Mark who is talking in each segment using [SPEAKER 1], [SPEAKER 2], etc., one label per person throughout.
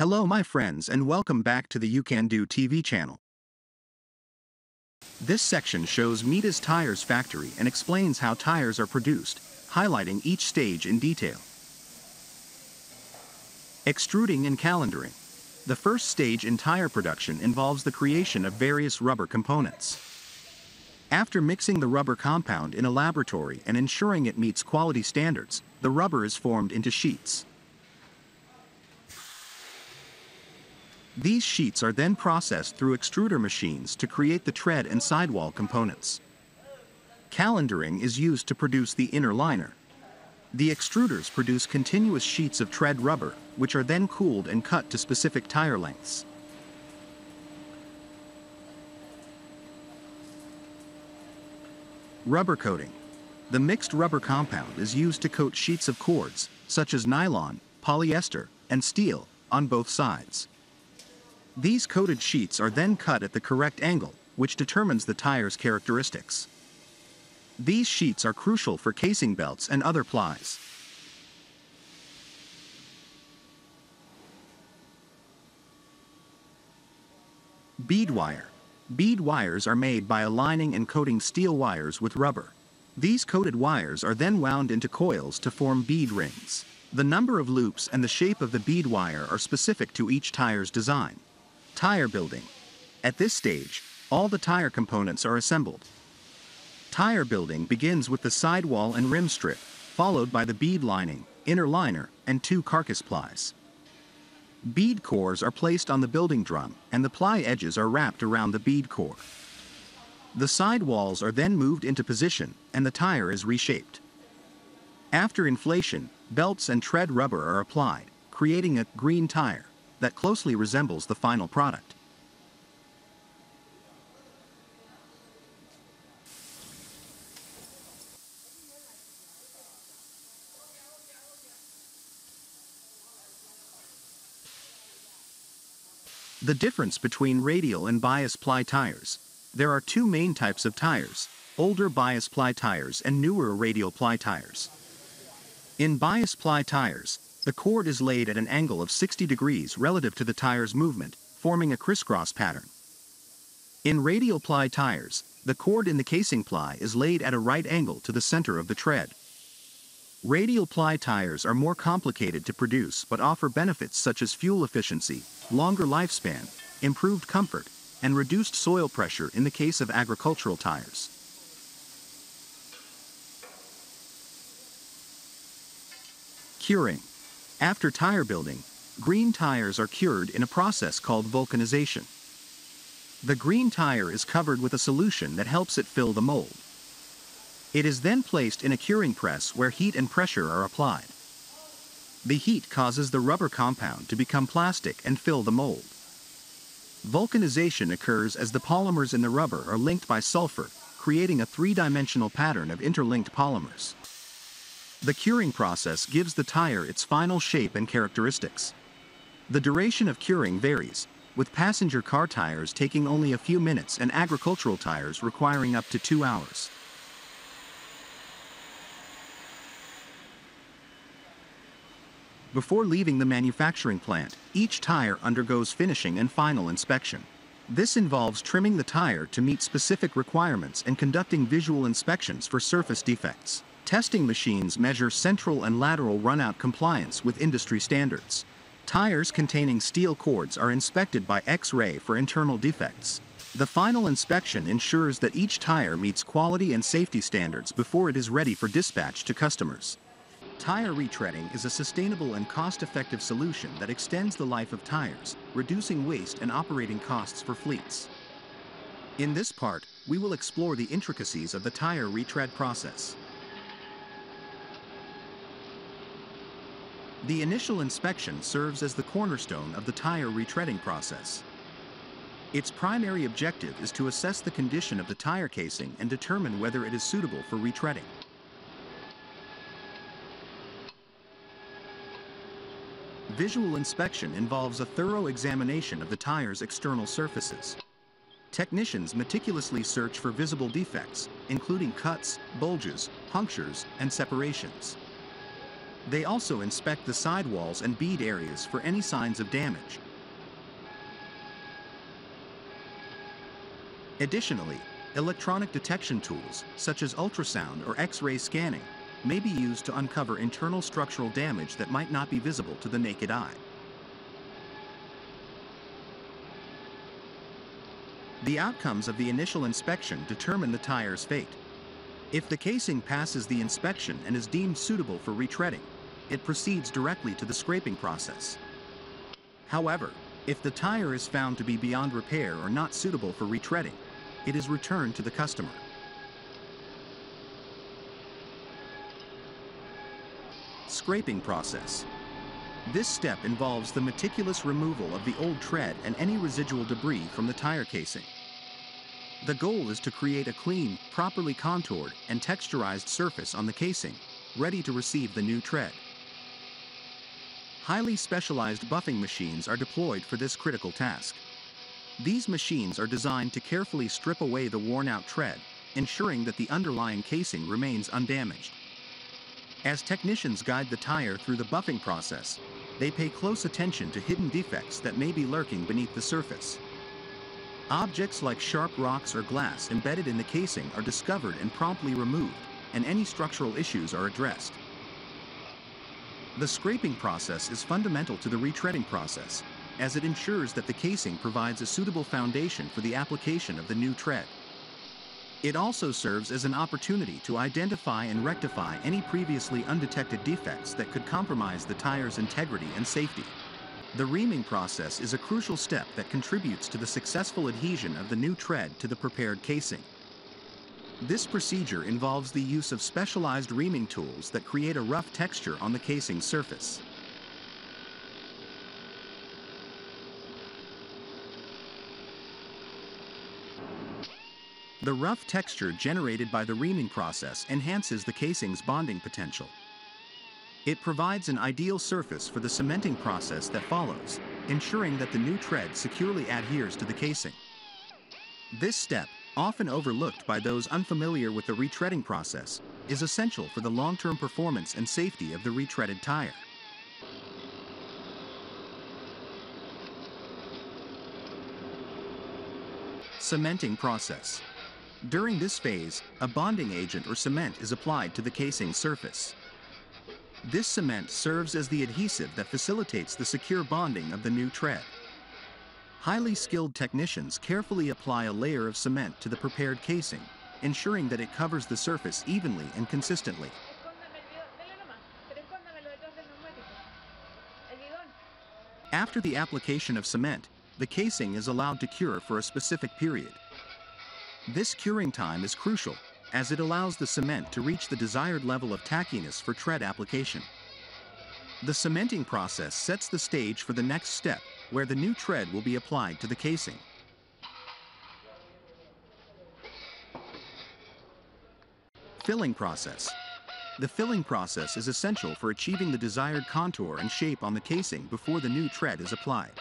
[SPEAKER 1] Hello my friends and welcome back to the You Can Do TV channel. This section shows Mitas Tires factory and explains how tires are produced, highlighting each stage in detail. Extruding and calendering. The first stage in tire production involves the creation of various rubber components. After mixing the rubber compound in a laboratory and ensuring it meets quality standards, the rubber is formed into sheets. These sheets are then processed through extruder machines to create the tread and sidewall components. Calendering is used to produce the inner liner. The extruders produce continuous sheets of tread rubber, which are then cooled and cut to specific tire lengths. Rubber coating. The mixed rubber compound is used to coat sheets of cords, such as nylon, polyester, and steel, on both sides. These coated sheets are then cut at the correct angle, which determines the tire's characteristics. These sheets are crucial for casing belts and other plies. Bead wire. Bead wires are made by aligning and coating steel wires with rubber. These coated wires are then wound into coils to form bead rings. The number of loops and the shape of the bead wire are specific to each tire's design. Tire building. At this stage, all the tire components are assembled. Tire building begins with the sidewall and rim strip, followed by the bead lining, inner liner, and two carcass plies. Bead cores are placed on the building drum, and the ply edges are wrapped around the bead core. The side walls are then moved into position, and the tire is reshaped. After inflation, belts and tread rubber are applied, creating a green tire that closely resembles the final product. The difference between radial and bias ply tires. There are two main types of tires, older bias ply tires and newer radial ply tires. In bias ply tires, the cord is laid at an angle of 60 degrees relative to the tire's movement, forming a crisscross pattern. In radial ply tires, the cord in the casing ply is laid at a right angle to the center of the tread. Radial ply tires are more complicated to produce but offer benefits such as fuel efficiency, longer lifespan, improved comfort, and reduced soil pressure in the case of agricultural tires. Curing. After tire building, green tires are cured in a process called vulcanization. The green tire is covered with a solution that helps it fill the mold. It is then placed in a curing press where heat and pressure are applied. The heat causes the rubber compound to become plastic and fill the mold. Vulcanization occurs as the polymers in the rubber are linked by sulfur, creating a three-dimensional pattern of interlinked polymers. The curing process gives the tire its final shape and characteristics. The duration of curing varies, with passenger car tires taking only a few minutes and agricultural tires requiring up to two hours. Before leaving the manufacturing plant, each tire undergoes finishing and final inspection. This involves trimming the tire to meet specific requirements and conducting visual inspections for surface defects. Testing machines measure central and lateral runout compliance with industry standards. Tires containing steel cords are inspected by X-ray for internal defects. The final inspection ensures that each tire meets quality and safety standards before it is ready for dispatch to customers. Tire retreading is a sustainable and cost-effective solution that extends the life of tires, reducing waste and operating costs for fleets. In this part, we will explore the intricacies of the tire retread process. The initial inspection serves as the cornerstone of the tire retreading process. Its primary objective is to assess the condition of the tire casing and determine whether it is suitable for retreading. Visual inspection involves a thorough examination of the tire's external surfaces. Technicians meticulously search for visible defects, including cuts, bulges, punctures, and separations. They also inspect the sidewalls and bead areas for any signs of damage. Additionally, electronic detection tools, such as ultrasound or X-ray scanning, may be used to uncover internal structural damage that might not be visible to the naked eye. The outcomes of the initial inspection determine the tire's fate. If the casing passes the inspection and is deemed suitable for retreading, it proceeds directly to the scraping process. However, if the tire is found to be beyond repair or not suitable for retreading, it is returned to the customer. Scraping process. This step involves the meticulous removal of the old tread and any residual debris from the tire casing. The goal is to create a clean, properly contoured, and texturized surface on the casing, ready to receive the new tread. Highly specialized buffing machines are deployed for this critical task. These machines are designed to carefully strip away the worn-out tread, ensuring that the underlying casing remains undamaged. As technicians guide the tire through the buffing process, they pay close attention to hidden defects that may be lurking beneath the surface. Objects like sharp rocks or glass embedded in the casing are discovered and promptly removed, and any structural issues are addressed. The scraping process is fundamental to the retreading process, as it ensures that the casing provides a suitable foundation for the application of the new tread. It also serves as an opportunity to identify and rectify any previously undetected defects that could compromise the tire's integrity and safety. The reaming process is a crucial step that contributes to the successful adhesion of the new tread to the prepared casing. This procedure involves the use of specialized reaming tools that create a rough texture on the casing surface. The rough texture generated by the reaming process enhances the casing's bonding potential. It provides an ideal surface for the cementing process that follows, ensuring that the new tread securely adheres to the casing. This step, often overlooked by those unfamiliar with the retreading process, is essential for the long-term performance and safety of the retreaded tire. Cementing process. During this phase, a bonding agent or cement is applied to the casing surface. This cement serves as the adhesive that facilitates the secure bonding of the new tread. Highly skilled technicians carefully apply a layer of cement to the prepared casing, ensuring that it covers the surface evenly and consistently. After the application of cement, the casing is allowed to cure for a specific period. This curing time is crucial, as it allows the cement to reach the desired level of tackiness for tread application. The cementing process sets the stage for the next step, where the new tread will be applied to the casing. Filling process. The filling process is essential for achieving the desired contour and shape on the casing before the new tread is applied.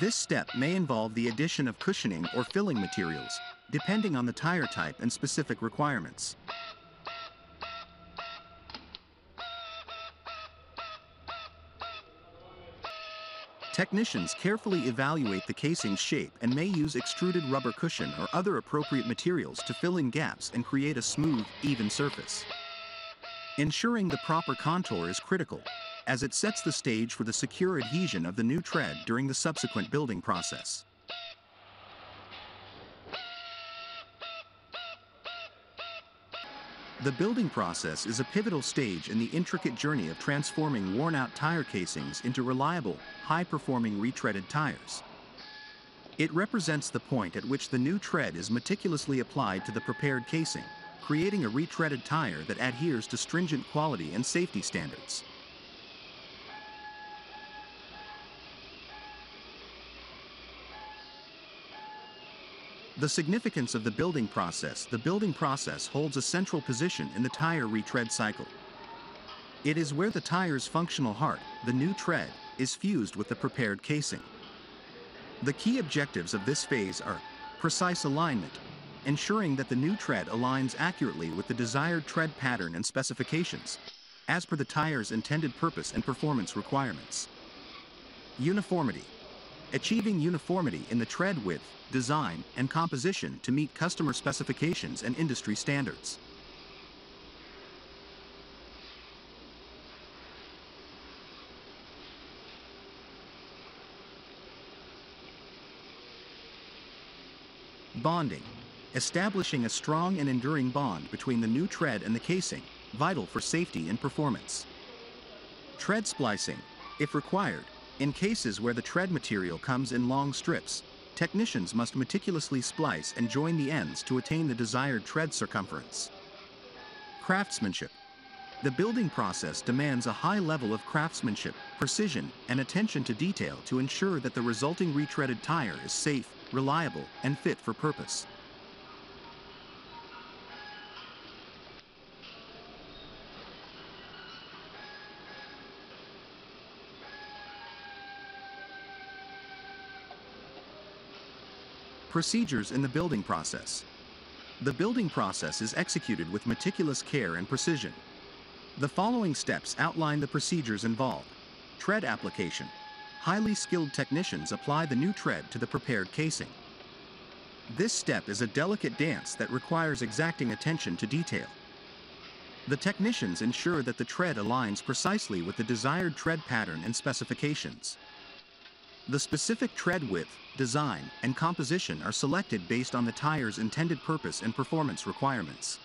[SPEAKER 1] This step may involve the addition of cushioning or filling materials, depending on the tire type and specific requirements. Technicians carefully evaluate the casing's shape and may use extruded rubber cushion or other appropriate materials to fill in gaps and create a smooth, even surface. Ensuring the proper contour is critical, as it sets the stage for the secure adhesion of the new tread during the subsequent building process. The building process is a pivotal stage in the intricate journey of transforming worn-out tire casings into reliable, high-performing retreaded tires. It represents the point at which the new tread is meticulously applied to the prepared casing, creating a retreaded tire that adheres to stringent quality and safety standards. The significance of the building process The building process holds a central position in the tire retread cycle. It is where the tire's functional heart, the new tread, is fused with the prepared casing. The key objectives of this phase are precise alignment, ensuring that the new tread aligns accurately with the desired tread pattern and specifications, as per the tire's intended purpose and performance requirements. Uniformity. Achieving uniformity in the tread width, design, and composition to meet customer specifications and industry standards. Bonding. Establishing a strong and enduring bond between the new tread and the casing, vital for safety and performance. Tread splicing, if required, in cases where the tread material comes in long strips, technicians must meticulously splice and join the ends to attain the desired tread circumference. Craftsmanship. The building process demands a high level of craftsmanship, precision, and attention to detail to ensure that the resulting retreaded tire is safe, reliable, and fit for purpose. Procedures in the building process. The building process is executed with meticulous care and precision. The following steps outline the procedures involved. Tread application. Highly skilled technicians apply the new tread to the prepared casing. This step is a delicate dance that requires exacting attention to detail. The technicians ensure that the tread aligns precisely with the desired tread pattern and specifications. The specific tread width, design, and composition are selected based on the tire's intended purpose and performance requirements.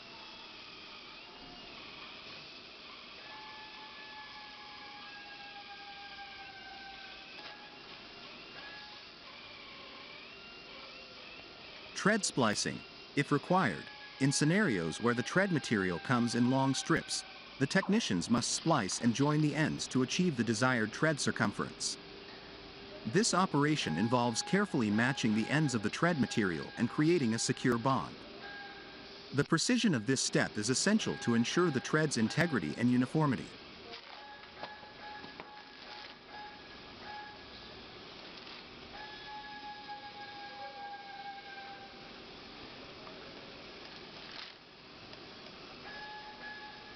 [SPEAKER 1] Tread splicing, if required, in scenarios where the tread material comes in long strips, the technicians must splice and join the ends to achieve the desired tread circumference. This operation involves carefully matching the ends of the tread material and creating a secure bond. The precision of this step is essential to ensure the tread's integrity and uniformity.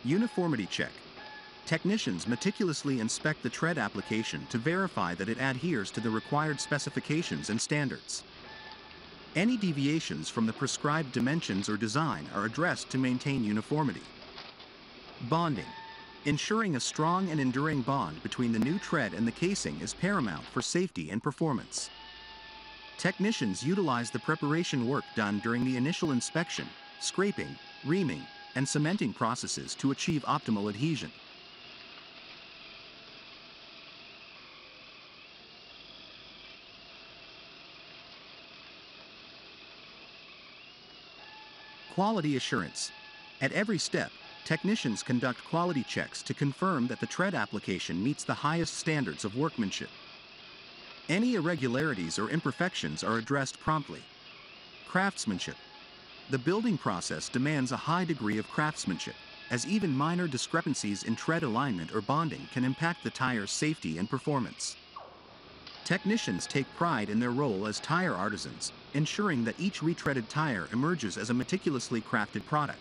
[SPEAKER 1] Uniformity check. Technicians meticulously inspect the tread application to verify that it adheres to the required specifications and standards. Any deviations from the prescribed dimensions or design are addressed to maintain uniformity. Bonding. Ensuring a strong and enduring bond between the new tread and the casing is paramount for safety and performance. Technicians utilize the preparation work done during the initial inspection, scraping, reaming, and cementing processes to achieve optimal adhesion. Quality assurance. At every step, technicians conduct quality checks to confirm that the tread application meets the highest standards of workmanship. Any irregularities or imperfections are addressed promptly. Craftsmanship. The building process demands a high degree of craftsmanship, as even minor discrepancies in tread alignment or bonding can impact the tire's safety and performance. Technicians take pride in their role as tire artisans, ensuring that each retreaded tire emerges as a meticulously crafted product.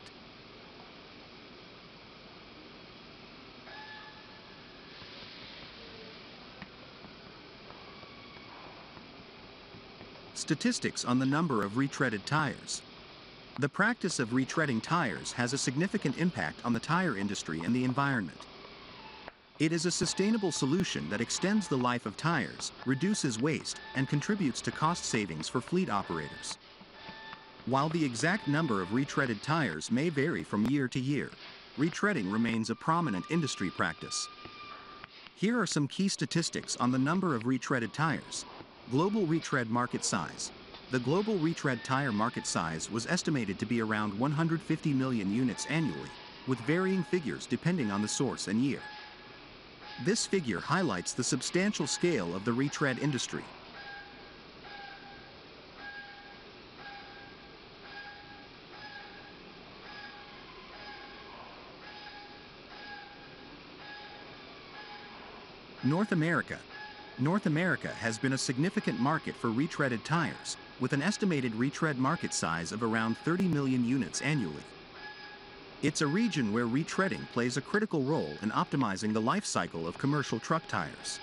[SPEAKER 1] Statistics on the number of retreaded tires. The practice of retreading tires has a significant impact on the tire industry and the environment. It is a sustainable solution that extends the life of tires, reduces waste, and contributes to cost savings for fleet operators. While the exact number of retreaded tires may vary from year to year, retreading remains a prominent industry practice. Here are some key statistics on the number of retreaded tires. Global retread market size. The global retread tire market size was estimated to be around 150 million units annually, with varying figures depending on the source and year. This figure highlights the substantial scale of the retread industry. North America. North America has been a significant market for retreaded tires, with an estimated retread market size of around 30 million units annually. It's a region where retreading plays a critical role in optimizing the life cycle of commercial truck tires.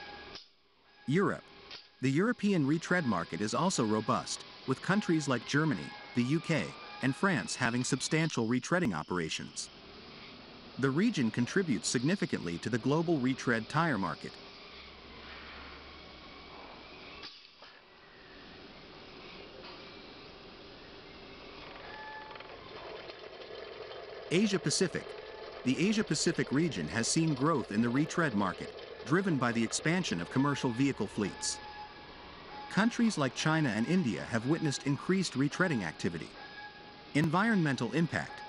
[SPEAKER 1] Europe. The European retread market is also robust, with countries like Germany, the UK, and France having substantial retreading operations. The region contributes significantly to the global retread tire market. Asia Pacific. The Asia Pacific region has seen growth in the retread market, driven by the expansion of commercial vehicle fleets. Countries like China and India have witnessed increased retreading activity. Environmental impact.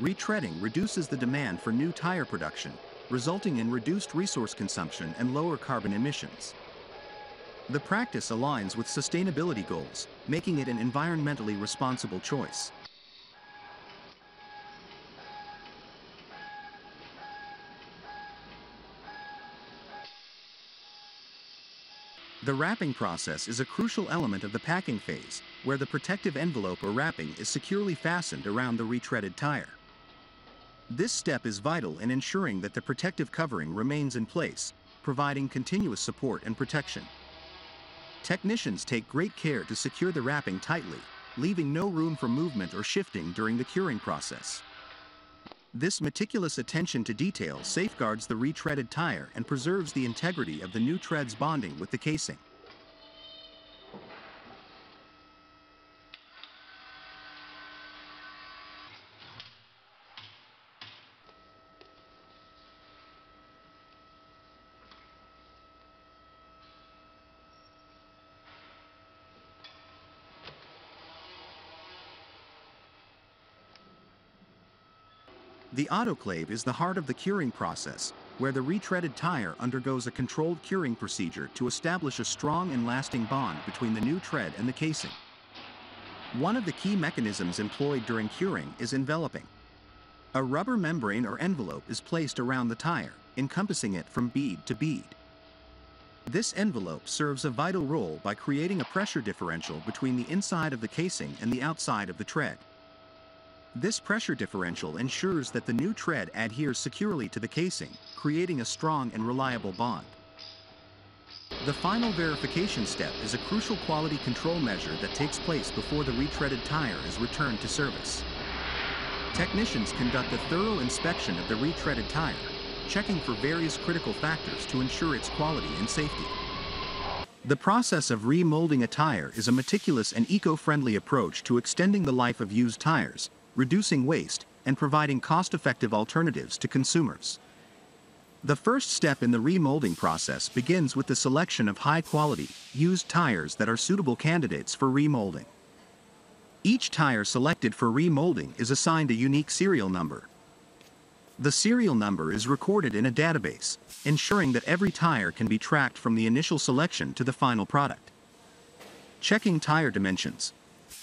[SPEAKER 1] Retreading reduces the demand for new tire production, resulting in reduced resource consumption and lower carbon emissions. The practice aligns with sustainability goals, making it an environmentally responsible choice. The wrapping process is a crucial element of the packing phase, where the protective envelope or wrapping is securely fastened around the retreaded tire. This step is vital in ensuring that the protective covering remains in place, providing continuous support and protection. Technicians take great care to secure the wrapping tightly, leaving no room for movement or shifting during the curing process. This meticulous attention to detail safeguards the retreaded tire and preserves the integrity of the new tread's bonding with the casing. The autoclave is the heart of the curing process, where the retreaded tire undergoes a controlled curing procedure to establish a strong and lasting bond between the new tread and the casing. One of the key mechanisms employed during curing is enveloping. A rubber membrane or envelope is placed around the tire, encompassing it from bead to bead. This envelope serves a vital role by creating a pressure differential between the inside of the casing and the outside of the tread. This pressure differential ensures that the new tread adheres securely to the casing, creating a strong and reliable bond. The final verification step is a crucial quality control measure that takes place before the retreaded tire is returned to service. Technicians conduct a thorough inspection of the retreaded tire, checking for various critical factors to ensure its quality and safety. The process of remolding a tire is a meticulous and eco-friendly approach to extending the life of used tires, reducing waste, and providing cost-effective alternatives to consumers. The first step in the remolding process begins with the selection of high-quality, used tires that are suitable candidates for remolding. Each tire selected for remolding is assigned a unique serial number. The serial number is recorded in a database, ensuring that every tire can be tracked from the initial selection to the final product. Checking tire dimensions.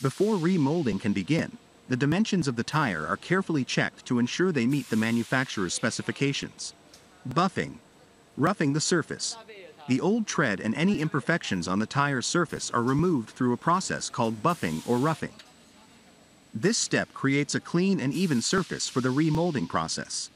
[SPEAKER 1] Before remolding can begin, the dimensions of the tire are carefully checked to ensure they meet the manufacturer's specifications. Buffing. Roughing the surface. The old tread and any imperfections on the tire's surface are removed through a process called buffing or roughing. This step creates a clean and even surface for the remolding process.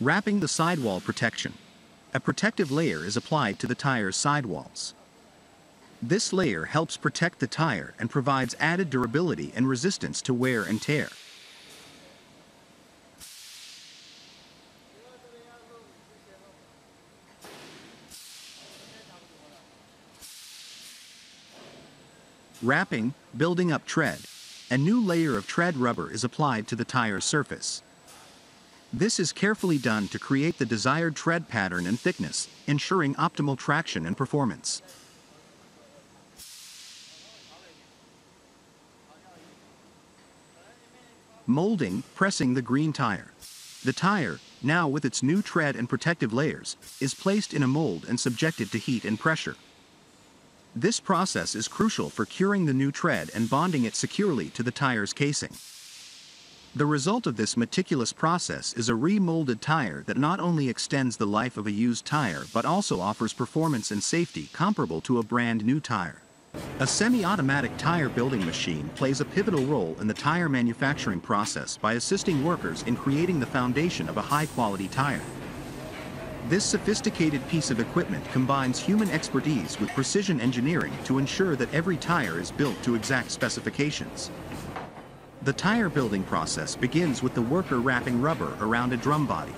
[SPEAKER 1] Wrapping the sidewall protection. A protective layer is applied to the tire's sidewalls. This layer helps protect the tire and provides added durability and resistance to wear and tear. Wrapping, building up tread. A new layer of tread rubber is applied to the tire's surface. This is carefully done to create the desired tread pattern and thickness, ensuring optimal traction and performance. Molding, pressing the green tire. The tire, now with its new tread and protective layers, is placed in a mold and subjected to heat and pressure. This process is crucial for curing the new tread and bonding it securely to the tire's casing. The result of this meticulous process is a remolded tire that not only extends the life of a used tire but also offers performance and safety comparable to a brand new tire. A semi-automatic tire building machine plays a pivotal role in the tire manufacturing process by assisting workers in creating the foundation of a high-quality tire. This sophisticated piece of equipment combines human expertise with precision engineering to ensure that every tire is built to exact specifications. The tire building process begins with the worker wrapping rubber around a drum body.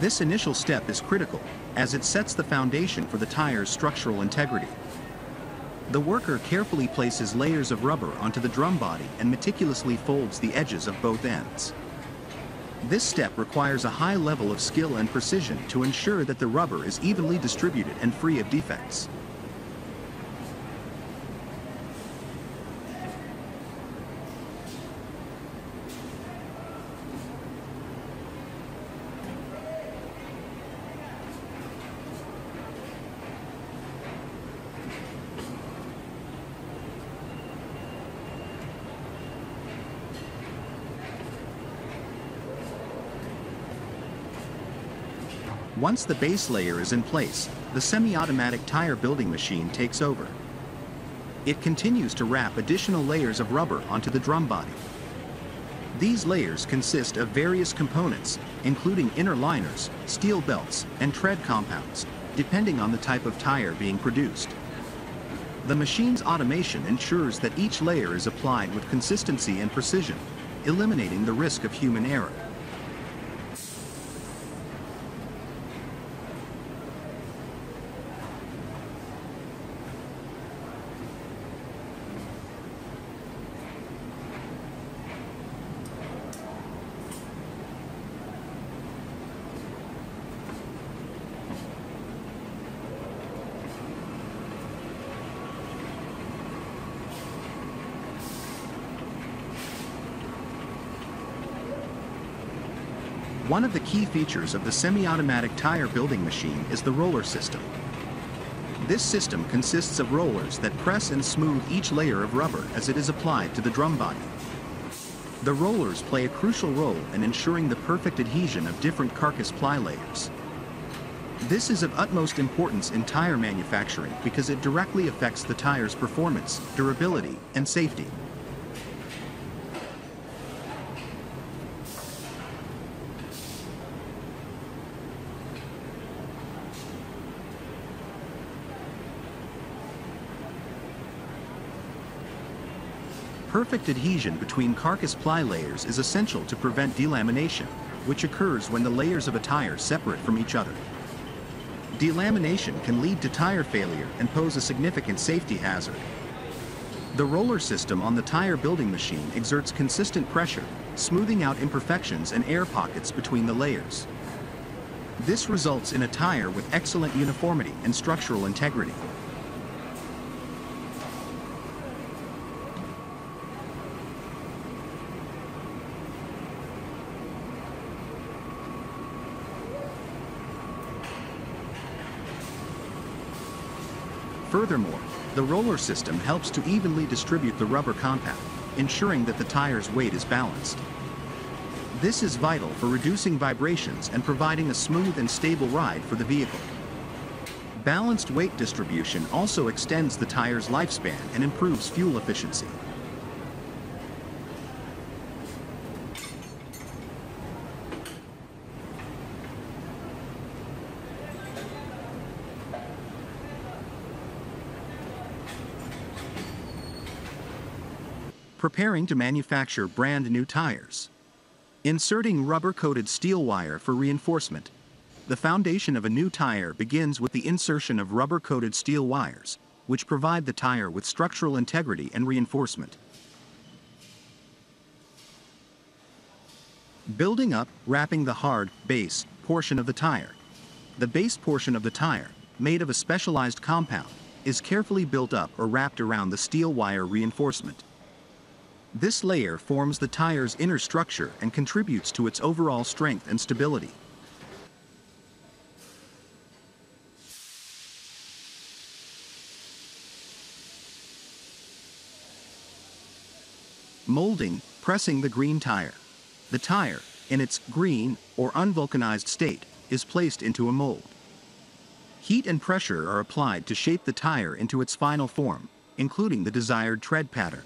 [SPEAKER 1] This initial step is critical, as it sets the foundation for the tire's structural integrity. The worker carefully places layers of rubber onto the drum body and meticulously folds the edges of both ends. This step requires a high level of skill and precision to ensure that the rubber is evenly distributed and free of defects. Once the base layer is in place, the semi-automatic tire building machine takes over. It continues to wrap additional layers of rubber onto the drum body. These layers consist of various components, including inner liners, steel belts, and tread compounds, depending on the type of tire being produced. The machine's automation ensures that each layer is applied with consistency and precision, eliminating the risk of human error. One of the key features of the semi-automatic tire building machine is the roller system. This system consists of rollers that press and smooth each layer of rubber as it is applied to the drum body. The rollers play a crucial role in ensuring the perfect adhesion of different carcass ply layers. This is of utmost importance in tire manufacturing because it directly affects the tire's performance, durability, and safety. Perfect adhesion between carcass ply layers is essential to prevent delamination, which occurs when the layers of a tire separate from each other. Delamination can lead to tire failure and pose a significant safety hazard. The roller system on the tire building machine exerts consistent pressure, smoothing out imperfections and air pockets between the layers. This results in a tire with excellent uniformity and structural integrity. Furthermore, the roller system helps to evenly distribute the rubber compound, ensuring that the tire's weight is balanced. This is vital for reducing vibrations and providing a smooth and stable ride for the vehicle. Balanced weight distribution also extends the tire's lifespan and improves fuel efficiency. Preparing to manufacture brand new tires. Inserting rubber-coated steel wire for reinforcement. The foundation of a new tire begins with the insertion of rubber-coated steel wires, which provide the tire with structural integrity and reinforcement. Building up, wrapping the hard, base, portion of the tire. The base portion of the tire, made of a specialized compound, is carefully built up or wrapped around the steel wire reinforcement. This layer forms the tire's inner structure and contributes to its overall strength and stability. Molding, pressing the green tire. The tire, in its green or unvulcanized state, is placed into a mold. Heat and pressure are applied to shape the tire into its final form, including the desired tread pattern.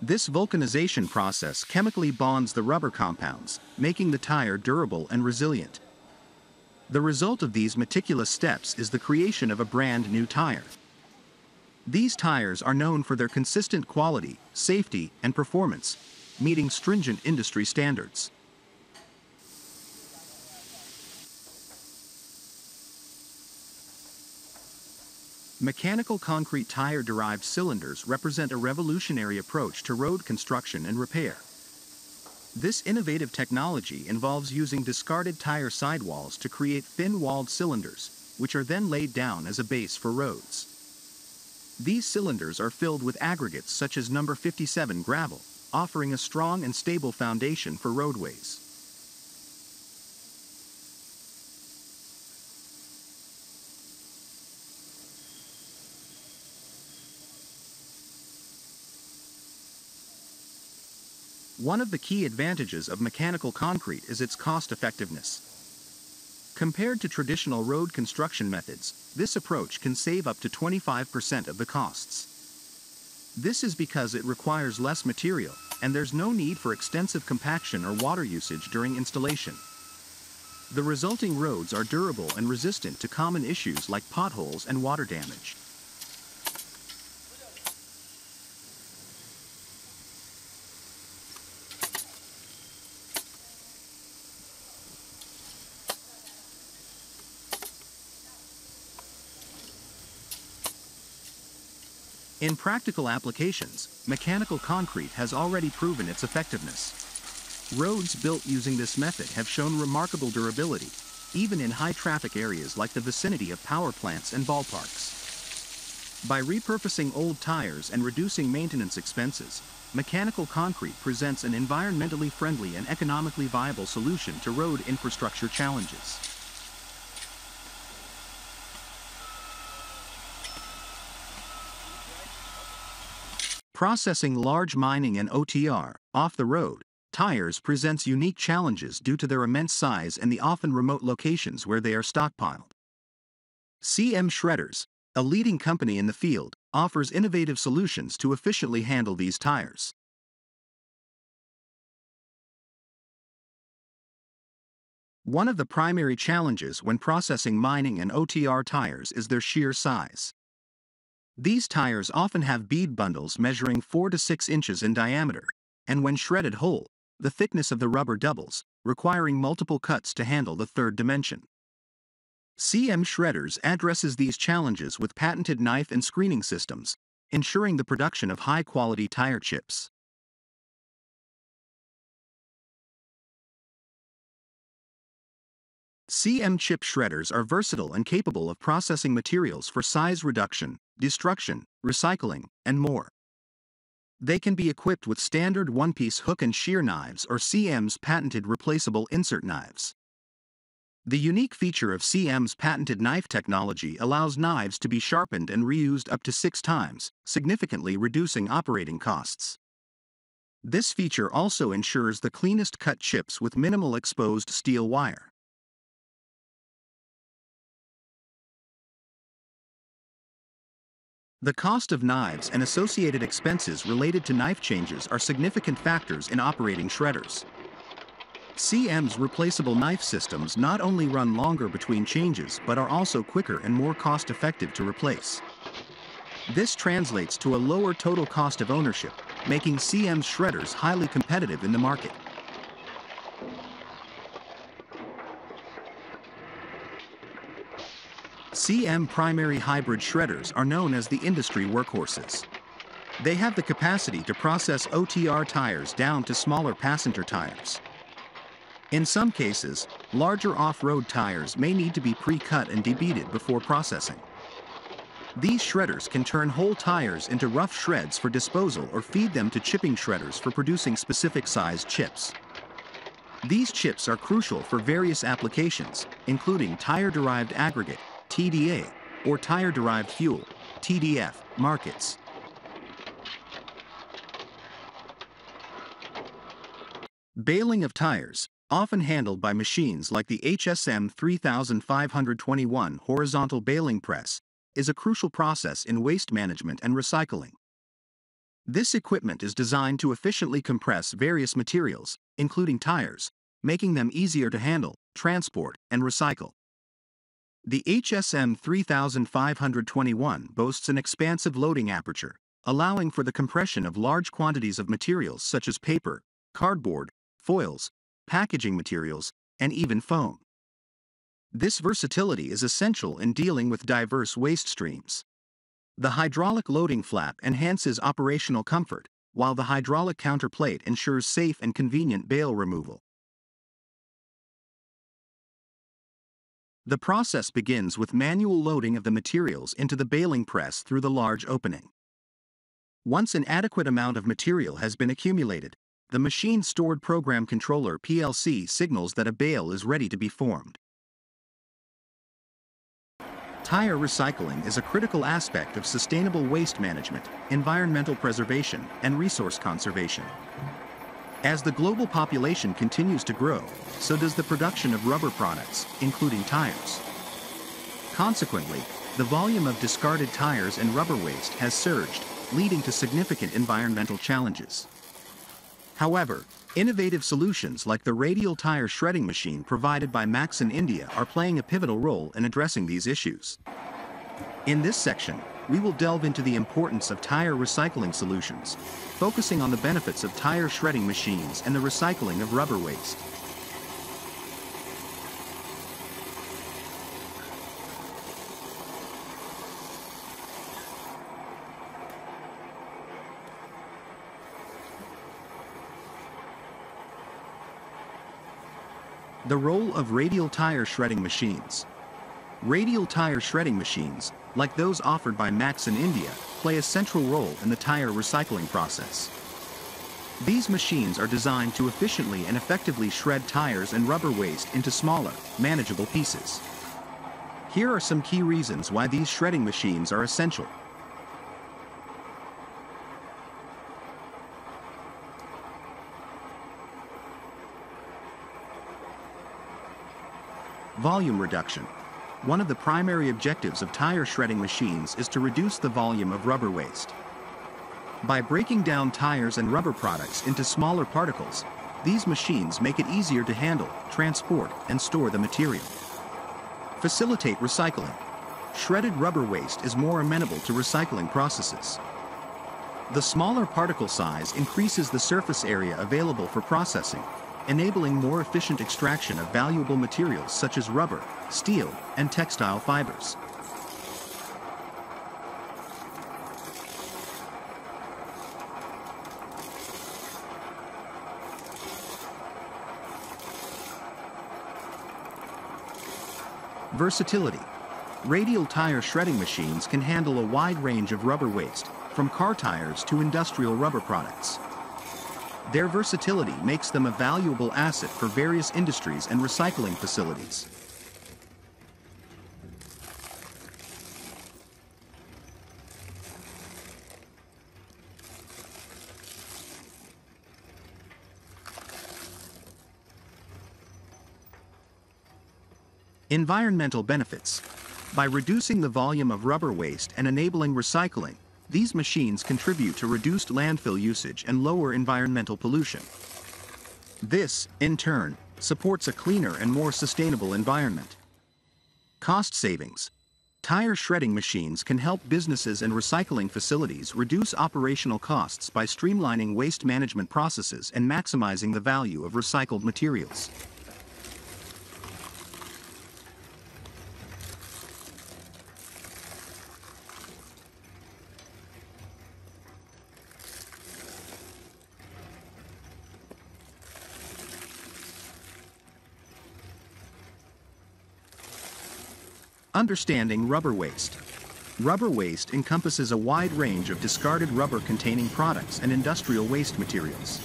[SPEAKER 1] This vulcanization process chemically bonds the rubber compounds, making the tire durable and resilient. The result of these meticulous steps is the creation of a brand new tire. These tires are known for their consistent quality, safety, and performance, meeting stringent industry standards. Mechanical concrete tire-derived cylinders represent a revolutionary approach to road construction and repair. This innovative technology involves using discarded tire sidewalls to create thin-walled cylinders, which are then laid down as a base for roads. These cylinders are filled with aggregates such as number 57 gravel, offering a strong and stable foundation for roadways. One of the key advantages of mechanical concrete is its cost effectiveness. Compared to traditional road construction methods, this approach can save up to 25% of the costs. This is because it requires less material, and there's no need for extensive compaction or water usage during installation. The resulting roads are durable and resistant to common issues like potholes and water damage. In practical applications, mechanical concrete has already proven its effectiveness. Roads built using this method have shown remarkable durability, even in high-traffic areas like the vicinity of power plants and ballparks. By repurposing old tires and reducing maintenance expenses, mechanical concrete presents an environmentally friendly and economically viable solution to road infrastructure challenges. Processing large mining and OTR, off the road, tires presents unique challenges due to their immense size and the often remote locations where they are stockpiled. CM Shredders, a leading company in the field, offers innovative solutions to efficiently handle these tires. One of the primary challenges when processing mining and OTR tires is their sheer size. These tires often have bead bundles measuring 4 to 6 inches in diameter, and when shredded whole, the thickness of the rubber doubles, requiring multiple cuts to handle the third dimension. CM Shredders addresses these challenges with patented knife and screening systems, ensuring the production of high-quality tire chips. CM chip shredders are versatile and capable of processing materials for size reduction, destruction, recycling, and more. They can be equipped with standard one-piece hook and shear knives or CM's patented replaceable insert knives. The unique feature of CM's patented knife technology allows knives to be sharpened and reused up to six times, significantly reducing operating costs. This feature also ensures the cleanest cut chips with minimal exposed steel wire. The cost of knives and associated expenses related to knife changes are significant factors in operating shredders. CM's replaceable knife systems not only run longer between changes but are also quicker and more cost-effective to replace. This translates to a lower total cost of ownership, making CM's shredders highly competitive in the market. CM primary hybrid shredders are known as the industry workhorses. They have the capacity to process OTR tires down to smaller passenger tires. In some cases, larger off-road tires may need to be pre-cut and debeaded before processing. These shredders can turn whole tires into rough shreds for disposal or feed them to chipping shredders for producing specific sized chips. These chips are crucial for various applications, including tire-derived aggregate, TDA, or tire-derived fuel, TDF, markets. Baling of tires, often handled by machines like the HSM 3521 horizontal baling press, is a crucial process in waste management and recycling. This equipment is designed to efficiently compress various materials, including tires, making them easier to handle, transport, and recycle. The HSM 3521 boasts an expansive loading aperture, allowing for the compression of large quantities of materials such as paper, cardboard, foils, packaging materials, and even foam. This versatility is essential in dealing with diverse waste streams. The hydraulic loading flap enhances operational comfort, while the hydraulic counterplate ensures safe and convenient bale removal. The process begins with manual loading of the materials into the baling press through the large opening. Once an adequate amount of material has been accumulated, the Machine Stored Program Controller PLC signals that a bale is ready to be formed. Tire recycling is a critical aspect of sustainable waste management, environmental preservation, and resource conservation. As the global population continues to grow, so does the production of rubber products, including tires. Consequently, the volume of discarded tires and rubber waste has surged, leading to significant environmental challenges. However, innovative solutions like the radial tire shredding machine provided by Maxin India are playing a pivotal role in addressing these issues. In this section, we will delve into the importance of tire recycling solutions, focusing on the benefits of tire shredding machines and the recycling of rubber waste. The role of radial tire shredding machines. Radial tire shredding machines, like those offered by Maxin India, play a central role in the tire recycling process. These machines are designed to efficiently and effectively shred tires and rubber waste into smaller, manageable pieces. Here are some key reasons why these shredding machines are essential. Volume reduction. One of the primary objectives of tire shredding machines is to reduce the volume of rubber waste. By breaking down tires and rubber products into smaller particles, these machines make it easier to handle, transport, and store the material. Facilitate recycling. Shredded rubber waste is more amenable to recycling processes. The smaller particle size increases the surface area available for processing, enabling more efficient extraction of valuable materials such as rubber, steel, and textile fibers. Versatility. Radial tire shredding machines can handle a wide range of rubber waste, from car tires to industrial rubber products. Their versatility makes them a valuable asset for various industries and recycling facilities. Environmental benefits. By reducing the volume of rubber waste and enabling recycling, these machines contribute to reduced landfill usage and lower environmental pollution. This, in turn, supports a cleaner and more sustainable environment. Cost savings. Tire shredding machines can help businesses and recycling facilities reduce operational costs by streamlining waste management processes and maximizing the value of recycled materials. Understanding rubber waste. Rubber waste encompasses a wide range of discarded rubber-containing products and industrial waste materials.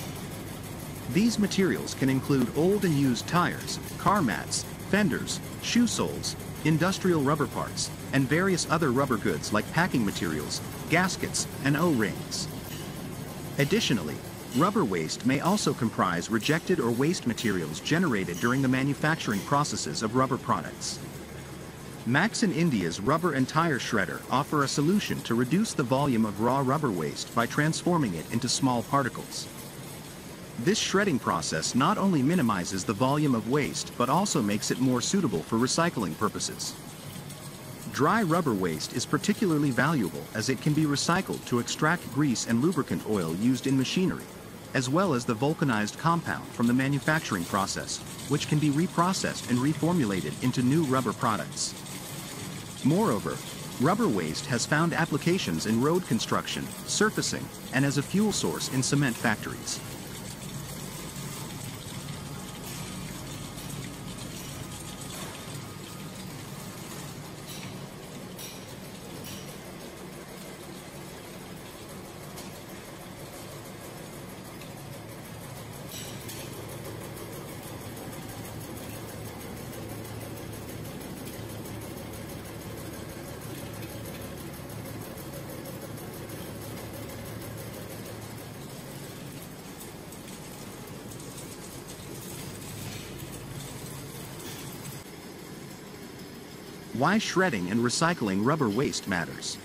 [SPEAKER 1] These materials can include old and used tires, car mats, fenders, shoe soles, industrial rubber parts, and various other rubber goods like packing materials, gaskets, and O-rings. Additionally, rubber waste may also comprise rejected or waste materials generated during the manufacturing processes of rubber products. Maxin India's rubber and tire shredder offer a solution to reduce the volume of raw rubber waste by transforming it into small particles. This shredding process not only minimizes the volume of waste but also makes it more suitable for recycling purposes. Dry rubber waste is particularly valuable as it can be recycled to extract grease and lubricant oil used in machinery, as well as the vulcanized compound from the manufacturing process, which can be reprocessed and reformulated into new rubber products. Moreover, rubber waste has found applications in road construction, surfacing, and as a fuel source in cement factories. Why shredding and recycling rubber waste matters.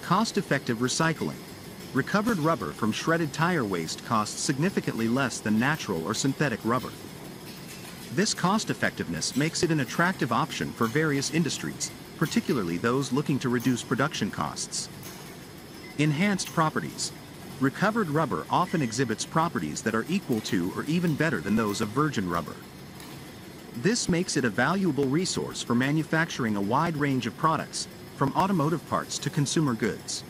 [SPEAKER 1] Cost-effective recycling. Recovered rubber from shredded tire waste costs significantly less than natural or synthetic rubber. This cost-effectiveness makes it an attractive option for various industries, particularly those looking to reduce production costs. Enhanced properties. Recovered rubber often exhibits properties that are equal to or even better than those of virgin rubber. This makes it a valuable resource for manufacturing a wide range of products, from automotive parts to consumer goods.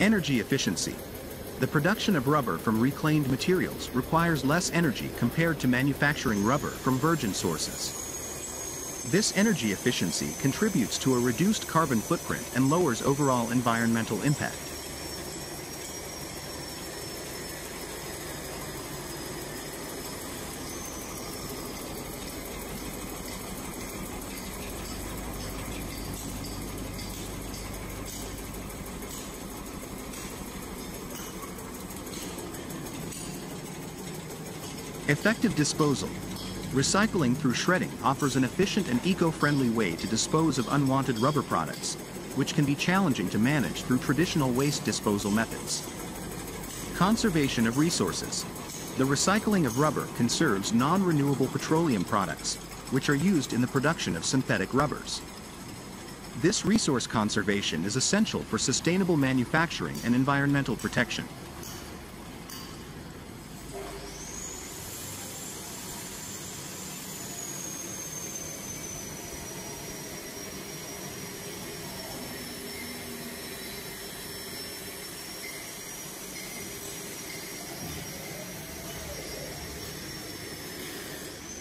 [SPEAKER 1] Energy efficiency. The production of rubber from reclaimed materials requires less energy compared to manufacturing rubber from virgin sources. This energy efficiency contributes to a reduced carbon footprint and lowers overall environmental impact. Effective disposal. Recycling through shredding offers an efficient and eco-friendly way to dispose of unwanted rubber products, which can be challenging to manage through traditional waste disposal methods. Conservation of resources. The recycling of rubber conserves non-renewable petroleum products, which are used in the production of synthetic rubbers. This resource conservation is essential for sustainable manufacturing and environmental protection.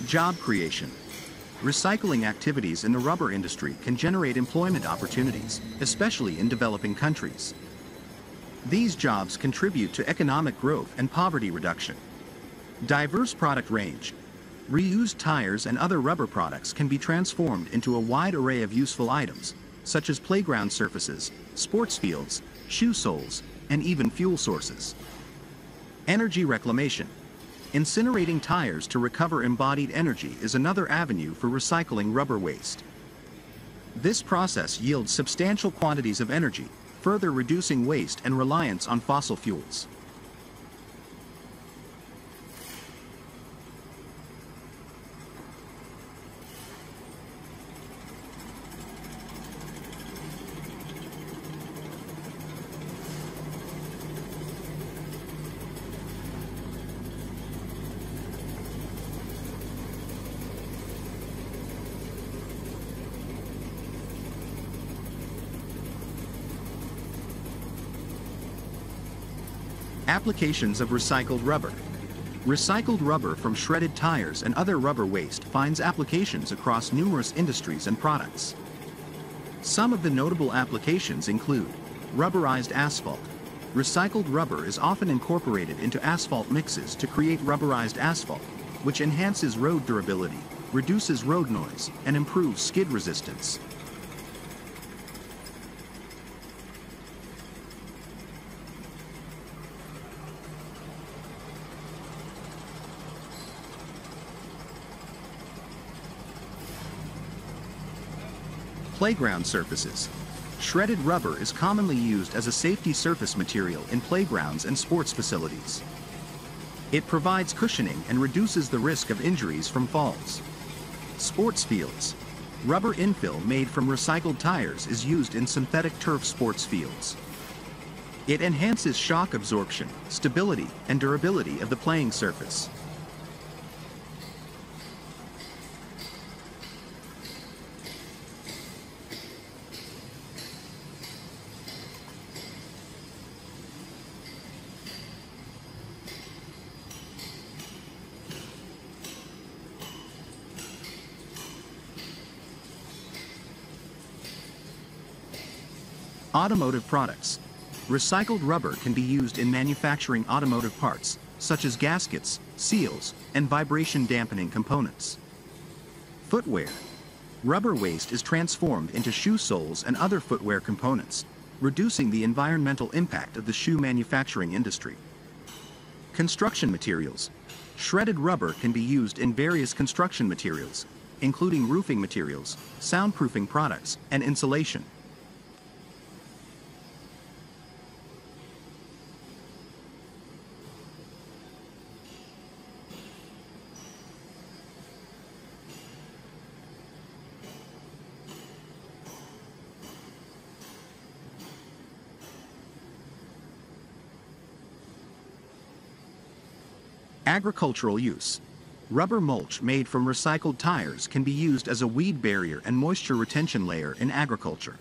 [SPEAKER 1] Job creation. Recycling activities in the rubber industry can generate employment opportunities, especially in developing countries. These jobs contribute to economic growth and poverty reduction. Diverse product range. Reused tires and other rubber products can be transformed into a wide array of useful items, such as playground surfaces, sports fields, shoe soles, and even fuel sources. Energy reclamation. Incinerating tires to recover embodied energy is another avenue for recycling rubber waste. This process yields substantial quantities of energy, further reducing waste and reliance on fossil fuels. Applications of recycled rubber. Recycled rubber from shredded tires and other rubber waste finds applications across numerous industries and products. Some of the notable applications include rubberized asphalt. Recycled rubber is often incorporated into asphalt mixes to create rubberized asphalt, which enhances road durability, reduces road noise, and improves skid resistance. Playground surfaces. Shredded rubber is commonly used as a safety surface material in playgrounds and sports facilities. It provides cushioning and reduces the risk of injuries from falls. Sports fields. Rubber infill made from recycled tires is used in synthetic turf sports fields. It enhances shock absorption, stability, and durability of the playing surface. Automotive products. Recycled rubber can be used in manufacturing automotive parts, such as gaskets, seals, and vibration dampening components. Footwear. Rubber waste is transformed into shoe soles and other footwear components, reducing the environmental impact of the shoe manufacturing industry. Construction materials. Shredded rubber can be used in various construction materials, including roofing materials, soundproofing products, and insulation. Agricultural use. Rubber mulch made from recycled tires can be used as a weed barrier and moisture retention layer in agriculture.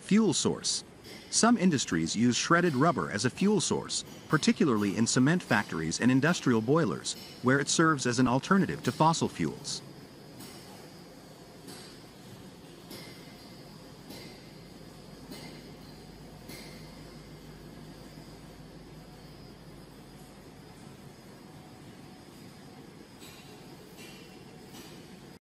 [SPEAKER 1] Fuel source. Some industries use shredded rubber as a fuel source, particularly in cement factories and industrial boilers, where it serves as an alternative to fossil fuels.